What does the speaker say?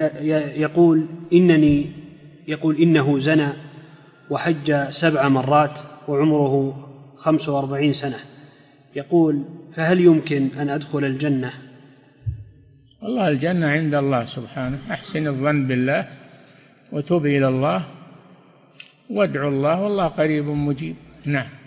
يقول إنني يقول إنه زنى وحج سبع مرات وعمره خمس وأربعين سنة. يقول فهل يمكن أن أدخل الجنة؟ والله الجنة عند الله سبحانه. أحسن الظن بالله وتب إلى الله وادعو الله والله قريب مجيب. نعم.